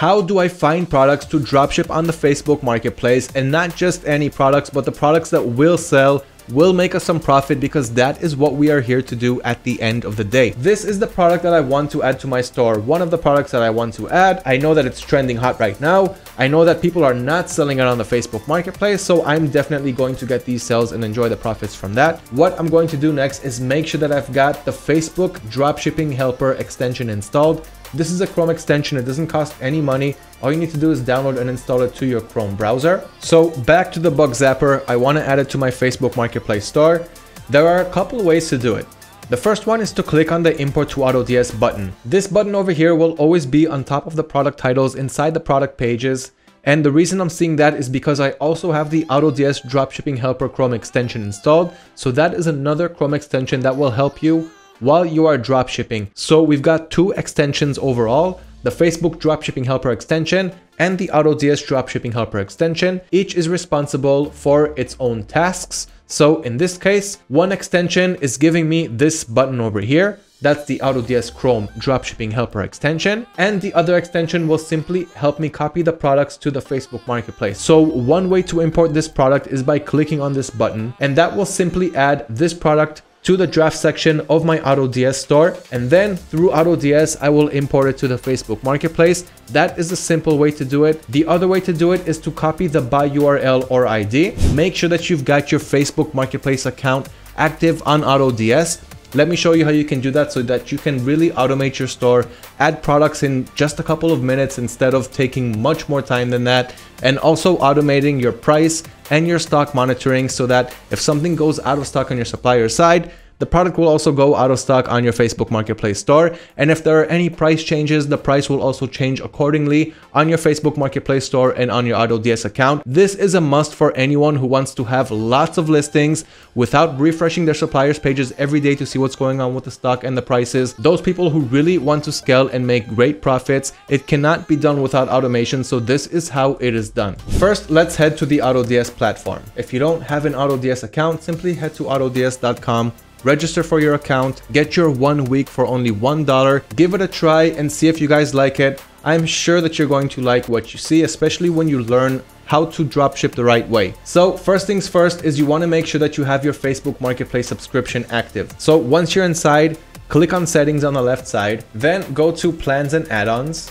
how do I find products to dropship on the Facebook marketplace and not just any products, but the products that will sell will make us some profit because that is what we are here to do at the end of the day. This is the product that I want to add to my store. One of the products that I want to add. I know that it's trending hot right now. I know that people are not selling it on the Facebook marketplace, so I'm definitely going to get these sales and enjoy the profits from that. What I'm going to do next is make sure that I've got the Facebook dropshipping helper extension installed. This is a Chrome extension, it doesn't cost any money. All you need to do is download and install it to your Chrome browser. So back to the bug zapper, I want to add it to my Facebook Marketplace store. There are a couple ways to do it. The first one is to click on the import to AutoDS button. This button over here will always be on top of the product titles inside the product pages. And the reason I'm seeing that is because I also have the AutoDS Dropshipping Helper Chrome extension installed. So that is another Chrome extension that will help you while you are dropshipping. So we've got two extensions overall, the Facebook Dropshipping Helper extension and the AutoDS Dropshipping Helper extension. Each is responsible for its own tasks. So in this case, one extension is giving me this button over here. That's the AutoDS Chrome Dropshipping Helper extension. And the other extension will simply help me copy the products to the Facebook Marketplace. So one way to import this product is by clicking on this button and that will simply add this product to the draft section of my AutoDS store and then through AutoDS I will import it to the Facebook marketplace. That is the simple way to do it. The other way to do it is to copy the buy URL or ID. Make sure that you've got your Facebook marketplace account active on AutoDS let me show you how you can do that so that you can really automate your store, add products in just a couple of minutes instead of taking much more time than that, and also automating your price and your stock monitoring so that if something goes out of stock on your supplier side, the product will also go out of stock on your Facebook Marketplace store. And if there are any price changes, the price will also change accordingly on your Facebook Marketplace store and on your AutoDS account. This is a must for anyone who wants to have lots of listings without refreshing their suppliers pages every day to see what's going on with the stock and the prices. Those people who really want to scale and make great profits, it cannot be done without automation. So this is how it is done. First, let's head to the AutoDS platform. If you don't have an AutoDS account, simply head to autods.com register for your account, get your one week for only $1, give it a try and see if you guys like it. I'm sure that you're going to like what you see, especially when you learn how to dropship the right way. So first things first is you want to make sure that you have your Facebook Marketplace subscription active. So once you're inside, click on settings on the left side, then go to plans and add-ons.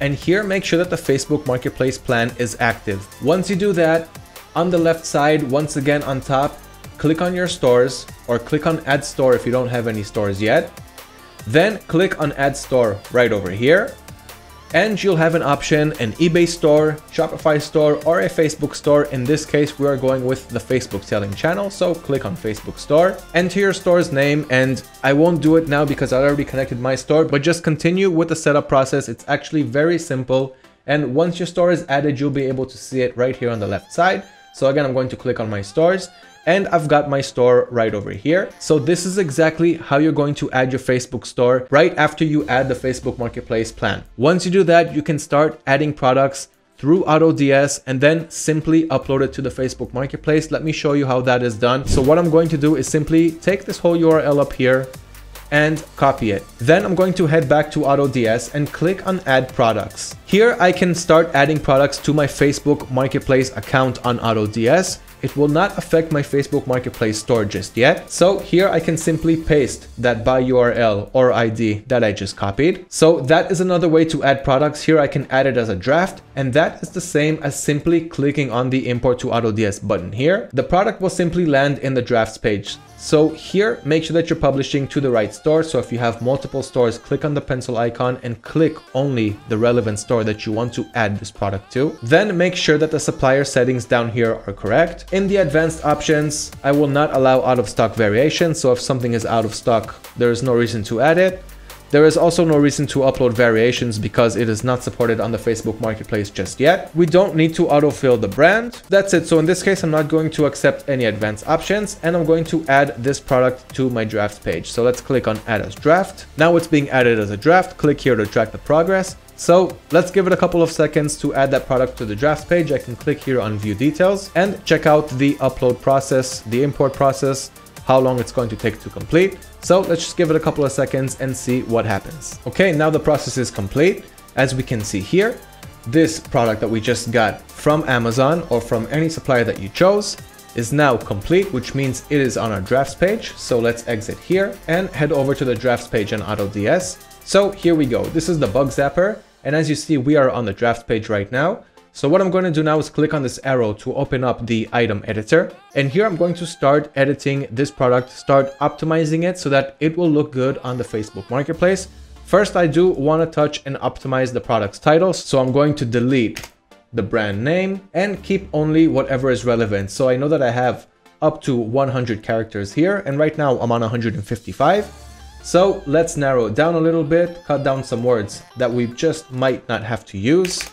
And here make sure that the Facebook Marketplace plan is active. Once you do that, on the left side, once again on top, click on your stores or click on add store if you don't have any stores yet. Then click on add store right over here. And you'll have an option, an eBay store, Shopify store, or a Facebook store. In this case, we are going with the Facebook selling channel. So click on Facebook store, enter your store's name. And I won't do it now because I already connected my store, but just continue with the setup process. It's actually very simple. And once your store is added, you'll be able to see it right here on the left side. So again, I'm going to click on my stores and I've got my store right over here. So this is exactly how you're going to add your Facebook store right after you add the Facebook Marketplace plan. Once you do that, you can start adding products through AutoDS and then simply upload it to the Facebook Marketplace. Let me show you how that is done. So what I'm going to do is simply take this whole URL up here and copy it. Then I'm going to head back to AutoDS and click on add products. Here I can start adding products to my Facebook Marketplace account on AutoDS it will not affect my Facebook Marketplace store just yet. So here I can simply paste that buy URL or ID that I just copied. So that is another way to add products. Here I can add it as a draft and that is the same as simply clicking on the import to AutoDS button here. The product will simply land in the drafts page. So here, make sure that you're publishing to the right store. So if you have multiple stores, click on the pencil icon and click only the relevant store that you want to add this product to. Then make sure that the supplier settings down here are correct. In the advanced options, I will not allow out of stock variation. So if something is out of stock, there is no reason to add it. There is also no reason to upload variations because it is not supported on the Facebook Marketplace just yet. We don't need to autofill the brand. That's it. So in this case, I'm not going to accept any advanced options and I'm going to add this product to my draft page. So let's click on add as draft. Now it's being added as a draft. Click here to track the progress. So let's give it a couple of seconds to add that product to the draft page. I can click here on view details and check out the upload process, the import process, how long it's going to take to complete. So let's just give it a couple of seconds and see what happens. Okay, now the process is complete. As we can see here, this product that we just got from Amazon or from any supplier that you chose is now complete, which means it is on our drafts page. So let's exit here and head over to the drafts page on AutoDS. So here we go. This is the bug zapper. And as you see, we are on the draft page right now. So what I'm going to do now is click on this arrow to open up the item editor. And here I'm going to start editing this product, start optimizing it so that it will look good on the Facebook Marketplace. First, I do want to touch and optimize the product's titles. So I'm going to delete the brand name and keep only whatever is relevant. So I know that I have up to 100 characters here and right now I'm on 155. So let's narrow it down a little bit, cut down some words that we just might not have to use.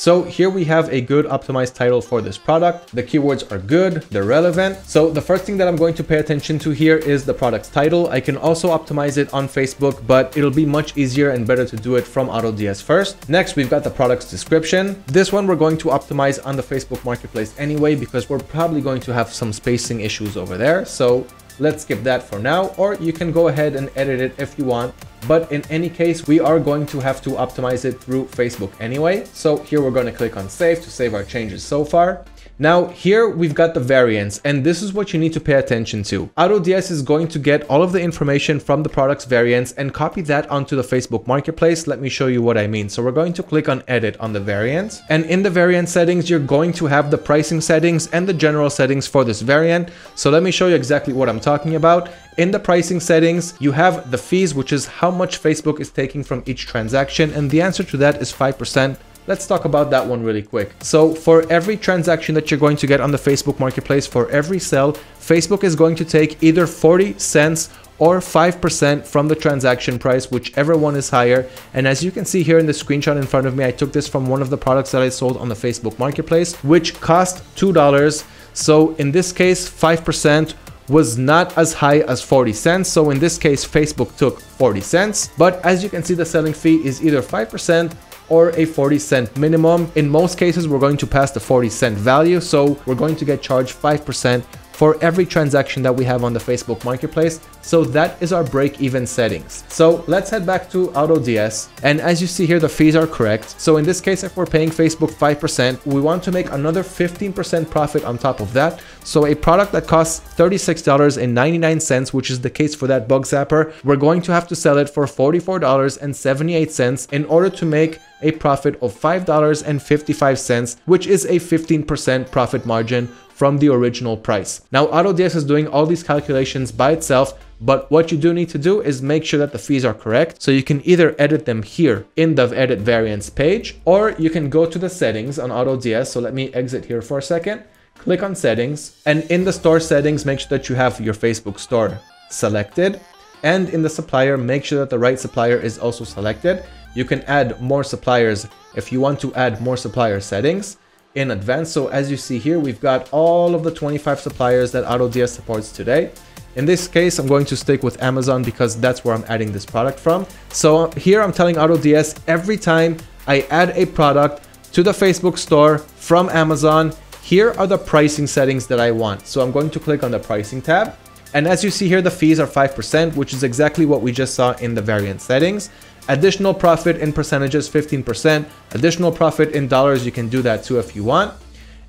So here we have a good optimized title for this product. The keywords are good, they're relevant. So the first thing that I'm going to pay attention to here is the product's title. I can also optimize it on Facebook, but it'll be much easier and better to do it from AutoDS first. Next, we've got the product's description. This one we're going to optimize on the Facebook Marketplace anyway, because we're probably going to have some spacing issues over there. So let's skip that for now, or you can go ahead and edit it if you want. But in any case, we are going to have to optimize it through Facebook anyway. So here we're going to click on save to save our changes so far. Now here we've got the variants and this is what you need to pay attention to. AutoDS is going to get all of the information from the product's variants and copy that onto the Facebook Marketplace. Let me show you what I mean. So we're going to click on edit on the variants and in the variant settings, you're going to have the pricing settings and the general settings for this variant. So let me show you exactly what I'm talking about. In the pricing settings, you have the fees, which is how much Facebook is taking from each transaction. And the answer to that is 5%. Let's talk about that one really quick. So for every transaction that you're going to get on the Facebook Marketplace, for every sell, Facebook is going to take either 40 cents or 5% from the transaction price, whichever one is higher. And as you can see here in the screenshot in front of me, I took this from one of the products that I sold on the Facebook Marketplace, which cost $2. So in this case, 5% was not as high as 40 cents. So in this case, Facebook took 40 cents. But as you can see, the selling fee is either 5% or a 40 cent minimum. In most cases, we're going to pass the 40 cent value. So we're going to get charged 5% for every transaction that we have on the Facebook Marketplace. So that is our break-even settings. So let's head back to AutoDS. And as you see here, the fees are correct. So in this case, if we're paying Facebook 5%, we want to make another 15% profit on top of that. So a product that costs $36.99, which is the case for that bug zapper, we're going to have to sell it for $44.78 in order to make a profit of $5.55, which is a 15% profit margin from the original price. Now AutoDS is doing all these calculations by itself, but what you do need to do is make sure that the fees are correct. So you can either edit them here in the edit variants page, or you can go to the settings on AutoDS. So let me exit here for a second, click on settings, and in the store settings, make sure that you have your Facebook store selected. And in the supplier, make sure that the right supplier is also selected. You can add more suppliers if you want to add more supplier settings in advance. So as you see here, we've got all of the 25 suppliers that AutoDS supports today. In this case, I'm going to stick with Amazon because that's where I'm adding this product from. So here I'm telling AutoDS every time I add a product to the Facebook store from Amazon, here are the pricing settings that I want. So I'm going to click on the pricing tab. And as you see here, the fees are 5%, which is exactly what we just saw in the variant settings. Additional profit in percentages, 15%. Additional profit in dollars, you can do that too if you want.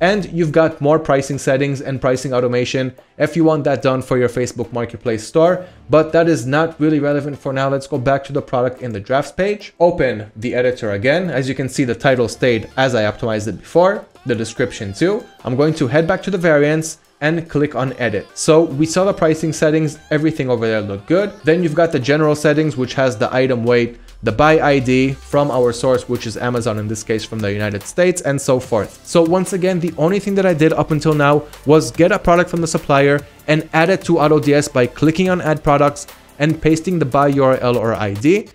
And you've got more pricing settings and pricing automation if you want that done for your Facebook Marketplace store. But that is not really relevant for now. Let's go back to the product in the drafts page. Open the editor again. As you can see, the title stayed as I optimized it before. The description too. I'm going to head back to the variants and click on edit. So we saw the pricing settings, everything over there looked good. Then you've got the general settings, which has the item weight, the buy ID from our source, which is Amazon in this case from the United States and so forth. So once again, the only thing that I did up until now was get a product from the supplier and add it to AutoDS by clicking on add products and pasting the buy URL or ID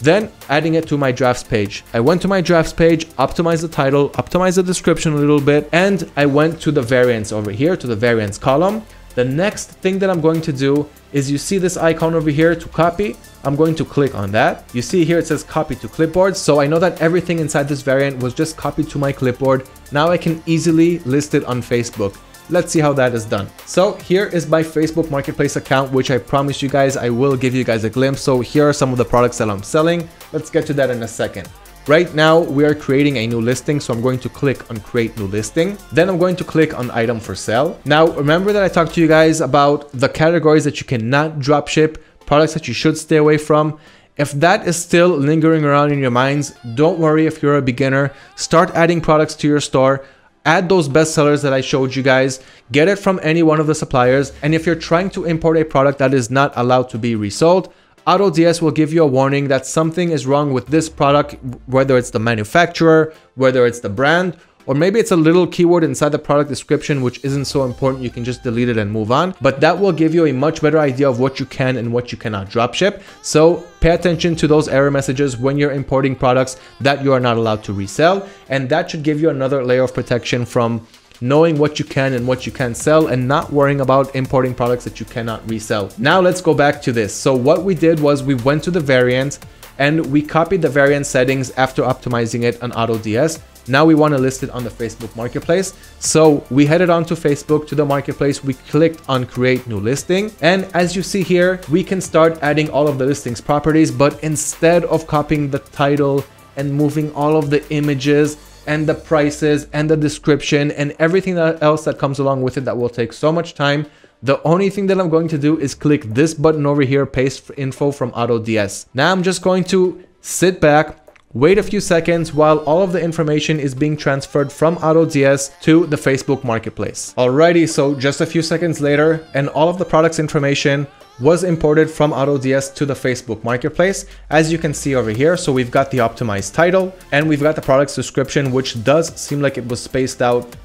then adding it to my drafts page. I went to my drafts page, optimized the title, optimized the description a little bit, and I went to the variants over here, to the variants column. The next thing that I'm going to do is you see this icon over here to copy. I'm going to click on that. You see here it says copy to clipboard. So I know that everything inside this variant was just copied to my clipboard. Now I can easily list it on Facebook. Let's see how that is done. So here is my Facebook Marketplace account, which I promised you guys I will give you guys a glimpse. So here are some of the products that I'm selling. Let's get to that in a second. Right now, we are creating a new listing, so I'm going to click on create new listing. Then I'm going to click on item for sale. Now, remember that I talked to you guys about the categories that you cannot drop ship, products that you should stay away from. If that is still lingering around in your minds, don't worry if you're a beginner. Start adding products to your store. Add those bestsellers that I showed you guys. Get it from any one of the suppliers. And if you're trying to import a product that is not allowed to be resold, AutoDS will give you a warning that something is wrong with this product, whether it's the manufacturer, whether it's the brand, or maybe it's a little keyword inside the product description which isn't so important, you can just delete it and move on. But that will give you a much better idea of what you can and what you cannot dropship. So pay attention to those error messages when you're importing products that you are not allowed to resell. And that should give you another layer of protection from knowing what you can and what you can sell and not worrying about importing products that you cannot resell. Now let's go back to this. So what we did was we went to the variant and we copied the variant settings after optimizing it on AutoDS now we want to list it on the Facebook Marketplace. So we headed on to Facebook to the Marketplace. We clicked on create new listing. And as you see here, we can start adding all of the listings properties, but instead of copying the title and moving all of the images and the prices and the description and everything else that comes along with it that will take so much time, the only thing that I'm going to do is click this button over here, paste info from AutoDS. Now I'm just going to sit back, Wait a few seconds while all of the information is being transferred from AutoDS to the Facebook Marketplace. Alrighty, so just a few seconds later, and all of the products information was imported from AutoDS to the Facebook Marketplace, as you can see over here. So we've got the optimized title, and we've got the product's description, which does seem like it was spaced out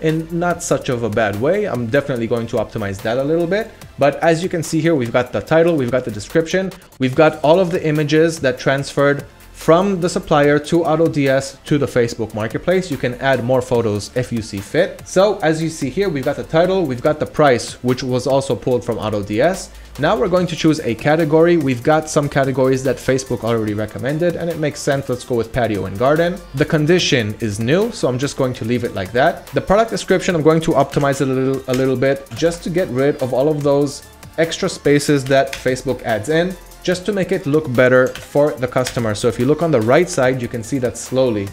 in not such of a bad way. I'm definitely going to optimize that a little bit. But as you can see here, we've got the title, we've got the description, we've got all of the images that transferred from the supplier to AutoDS to the Facebook Marketplace. You can add more photos if you see fit. So as you see here, we've got the title, we've got the price, which was also pulled from AutoDS. Now we're going to choose a category. We've got some categories that Facebook already recommended and it makes sense. Let's go with patio and garden. The condition is new, so I'm just going to leave it like that. The product description, I'm going to optimize it a little, a little bit just to get rid of all of those extra spaces that Facebook adds in just to make it look better for the customer. So if you look on the right side, you can see that slowly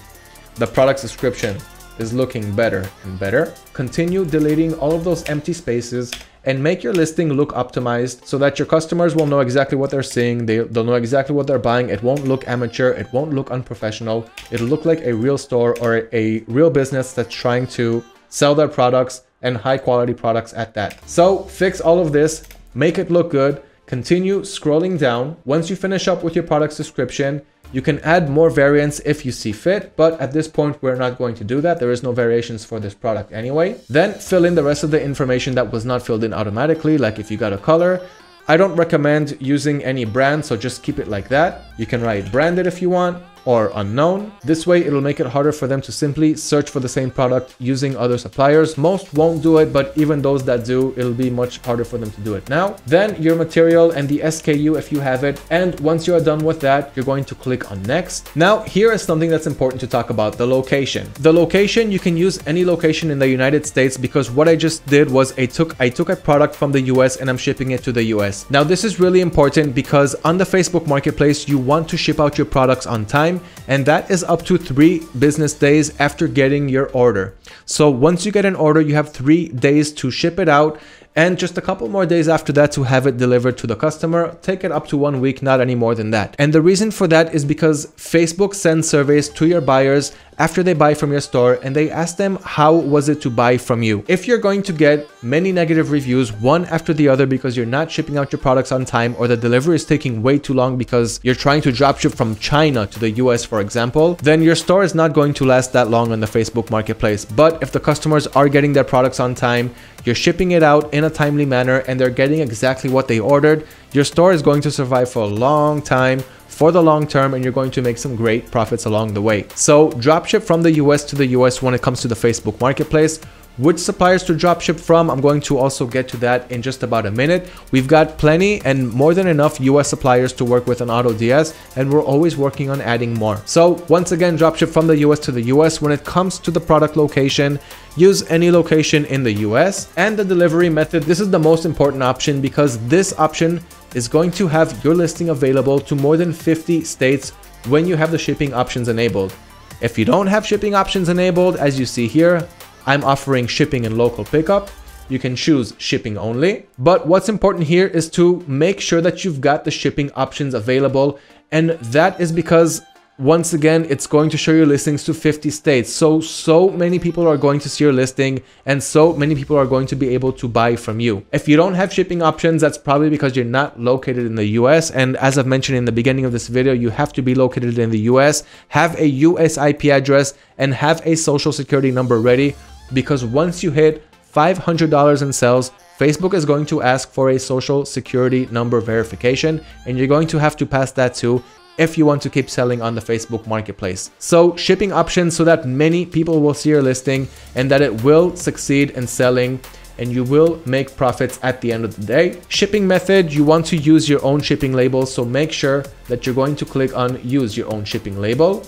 the product description is looking better and better. Continue deleting all of those empty spaces and make your listing look optimized so that your customers will know exactly what they're seeing. They, they'll know exactly what they're buying. It won't look amateur. It won't look unprofessional. It'll look like a real store or a real business that's trying to sell their products and high quality products at that. So fix all of this, make it look good, Continue scrolling down. Once you finish up with your product's description, you can add more variants if you see fit, but at this point, we're not going to do that. There is no variations for this product anyway. Then fill in the rest of the information that was not filled in automatically, like if you got a color, I don't recommend using any brand, so just keep it like that. You can write branded if you want or unknown. This way it'll make it harder for them to simply search for the same product using other suppliers. Most won't do it, but even those that do, it'll be much harder for them to do it now. Then your material and the SKU if you have it. And once you are done with that, you're going to click on next. Now here is something that's important to talk about, the location. The location, you can use any location in the United States because what I just did was I took, I took a product from the US and I'm shipping it to the US. Now this is really important because on the Facebook Marketplace, you want to ship out your products on time and that is up to three business days after getting your order. So once you get an order, you have three days to ship it out and just a couple more days after that to have it delivered to the customer. Take it up to one week, not any more than that. And the reason for that is because Facebook sends surveys to your buyers after they buy from your store and they ask them how was it to buy from you. If you're going to get many negative reviews one after the other because you're not shipping out your products on time or the delivery is taking way too long because you're trying to dropship from China to the US for example, then your store is not going to last that long on the Facebook marketplace. But if the customers are getting their products on time, you're shipping it out in a timely manner and they're getting exactly what they ordered, your store is going to survive for a long time for the long term and you're going to make some great profits along the way. So dropship from the US to the US when it comes to the Facebook marketplace. Which suppliers to dropship from, I'm going to also get to that in just about a minute. We've got plenty and more than enough US suppliers to work with on AutoDS and we're always working on adding more. So once again, dropship from the US to the US. When it comes to the product location, use any location in the US. And the delivery method, this is the most important option because this option is going to have your listing available to more than 50 states when you have the shipping options enabled. If you don't have shipping options enabled, as you see here, I'm offering shipping and local pickup. You can choose shipping only. But what's important here is to make sure that you've got the shipping options available. And that is because once again, it's going to show your listings to 50 states. So, so many people are going to see your listing and so many people are going to be able to buy from you. If you don't have shipping options, that's probably because you're not located in the US. And as I've mentioned in the beginning of this video, you have to be located in the US, have a US IP address and have a social security number ready because once you hit $500 in sales, Facebook is going to ask for a social security number verification and you're going to have to pass that too if you want to keep selling on the Facebook marketplace. So shipping options so that many people will see your listing and that it will succeed in selling and you will make profits at the end of the day. Shipping method, you want to use your own shipping label. So make sure that you're going to click on use your own shipping label.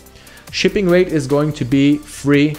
Shipping rate is going to be free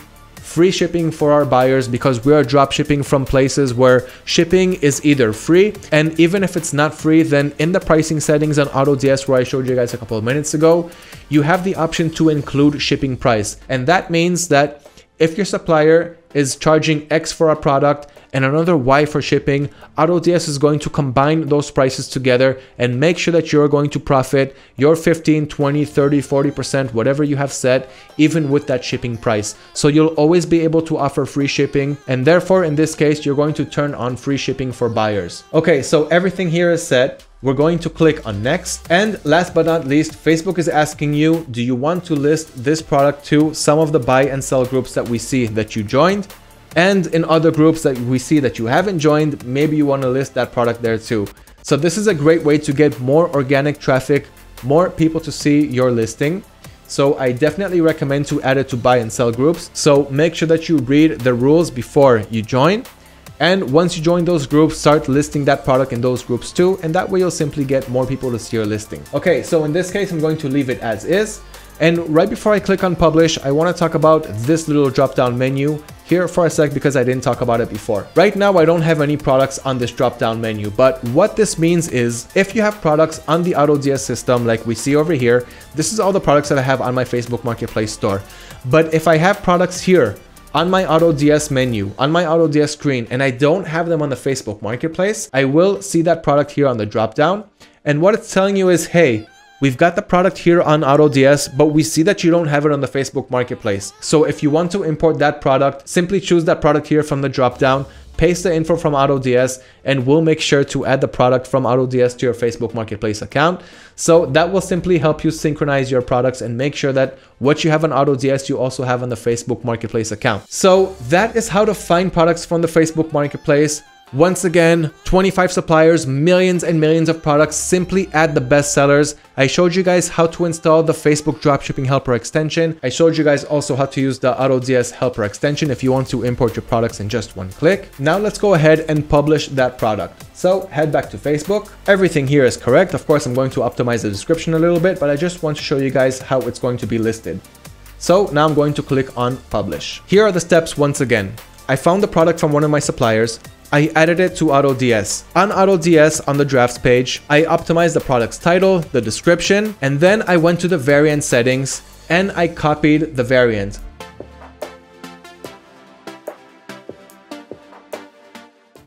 free shipping for our buyers because we are drop shipping from places where shipping is either free and even if it's not free then in the pricing settings on AutoDS where I showed you guys a couple of minutes ago you have the option to include shipping price. And that means that if your supplier is charging X for a product and another Y for shipping, AutoDS is going to combine those prices together and make sure that you're going to profit your 15, 20, 30, 40%, whatever you have set, even with that shipping price. So you'll always be able to offer free shipping. And therefore, in this case, you're going to turn on free shipping for buyers. Okay, so everything here is set. We're going to click on next. And last but not least, Facebook is asking you, do you want to list this product to some of the buy and sell groups that we see that you joined? And in other groups that we see that you haven't joined, maybe you want to list that product there too. So this is a great way to get more organic traffic, more people to see your listing. So I definitely recommend to add it to buy and sell groups. So make sure that you read the rules before you join. And once you join those groups, start listing that product in those groups too. And that way you'll simply get more people to see your listing. Okay, so in this case, I'm going to leave it as is. And right before I click on publish, I want to talk about this little drop down menu here for a sec because I didn't talk about it before. Right now, I don't have any products on this drop down menu, but what this means is if you have products on the AutoDS system, like we see over here, this is all the products that I have on my Facebook Marketplace store. But if I have products here on my AutoDS menu, on my AutoDS screen, and I don't have them on the Facebook Marketplace, I will see that product here on the drop down. And what it's telling you is, hey, We've got the product here on AutoDS, but we see that you don't have it on the Facebook Marketplace. So if you want to import that product, simply choose that product here from the dropdown, paste the info from AutoDS, and we'll make sure to add the product from AutoDS to your Facebook Marketplace account. So that will simply help you synchronize your products and make sure that what you have on AutoDS, you also have on the Facebook Marketplace account. So that is how to find products from the Facebook Marketplace. Once again, 25 suppliers, millions and millions of products, simply add the best sellers. I showed you guys how to install the Facebook Dropshipping Helper extension. I showed you guys also how to use the AutoDS Helper extension if you want to import your products in just one click. Now let's go ahead and publish that product. So head back to Facebook. Everything here is correct. Of course, I'm going to optimize the description a little bit, but I just want to show you guys how it's going to be listed. So now I'm going to click on publish. Here are the steps once again. I found the product from one of my suppliers. I added it to AutoDS. On AutoDS on the drafts page, I optimized the product's title, the description, and then I went to the variant settings and I copied the variant.